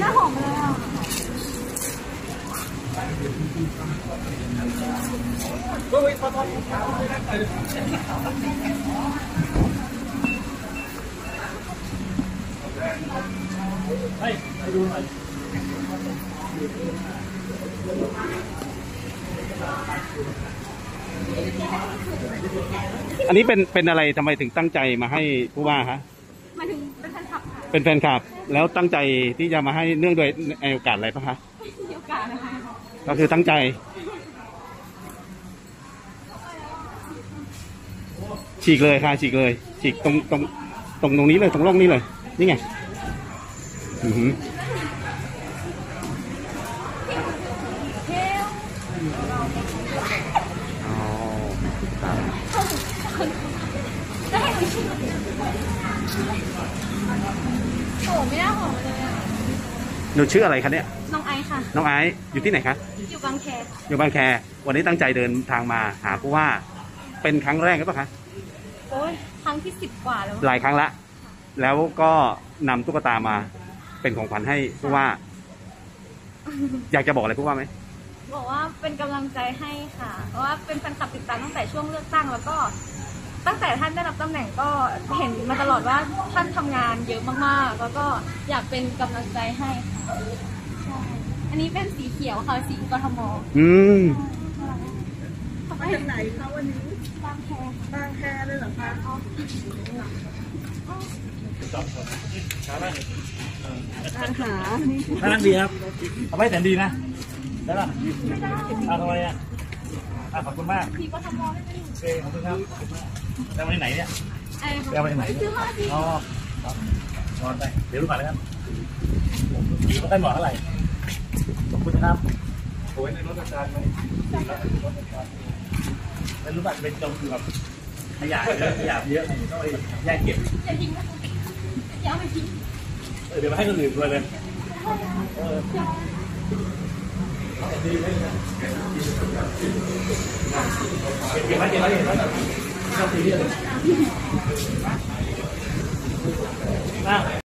หน้าหอมเลยอะอันนี้เป็นเป็นอะไรทำไมถึงตั้งใจมาให้ผู้ว่าคะมาถึงเป็นแฟนคลับค่ะ เป็นแฟนคลับ แล้วตั้งใจที่จะมาให้เนื่องโดวยในโอกาสอะไรปะคะมีโอกาสนะคะก็คือตั้งใจ ฉีกเลยค่ะฉีกเลย ฉีกตรงตรงตรงตรงนี้เลยตรงร่องนี้เลย นี่ไงอือหืออ๋อ จะให้หนูชิม โอ้ไม่น่าหอมเลยอะหนูชื่ออะไรคะเนี่ย น้องไอซ์ค่ะ น้องไอซ์อยู่ที่ไหนคะ อยู่บางแคค่ะอยู่บางแค วันนี้ตั้งใจเดินทางมาหาผู้ว่า เป็นครั้งแรกหรือเปล่าคะ โอ้ยครั้งที่สิบกว่าแล้ว หลายครั้งละ แล้วก็นำตุ๊กตามา เป็นของขวัญให้ผู้ว่า อยากจะบอกอะไรผู้ว่าไหม บอกว่าเป็นกำลังใจให้ค่ะเพราะว่าเป็นแฟนคลับติดตามตั้งแต่ช่วงเลือกตั้งแล้วก็ ตั้งแต่ท่านได้รับตำแหน่งก็เห็นมาตลอดว่าท่านทำงานเยอะมากๆ แล้วก็อยากเป็นกำลังใจให้ค่ะใช่อันนี้เป็นสีเขียวค่ะสีกทมอืมมาจากไหนคะวันนี้บางแคบางแคเลยเหรอคะอาหารน่ารักดีครับเอาไว้แต่ดีนะได้ป่ะเอาทำไมอะอะขอบคุณมากสีกทมได้ไหมโอเคขอบคุณครับ แล้ววันไหนเนี่ยไอ้แล้ววันไหนซื้อมาสิอ๋อครับนอนไป เดี๋ยวรู้ก่อนนะครับก็ได้หมอเท่าไหร่ ขอบคุณนะครับโอ้ยในรถอาจารย์ไหมไม่รู้ป่ะเป็นจมอยู่กับขยะเยอะขยะเยอะต้องไปแยกเก็บอย่าทิ้งนะอย่าเอาไปทิ้งเออเดี๋ยวมาให้คนอื่นด้วยเลยเออดีเลยนะเก็บไว้เก็บไว้เก็บไว้ sao thể hiện.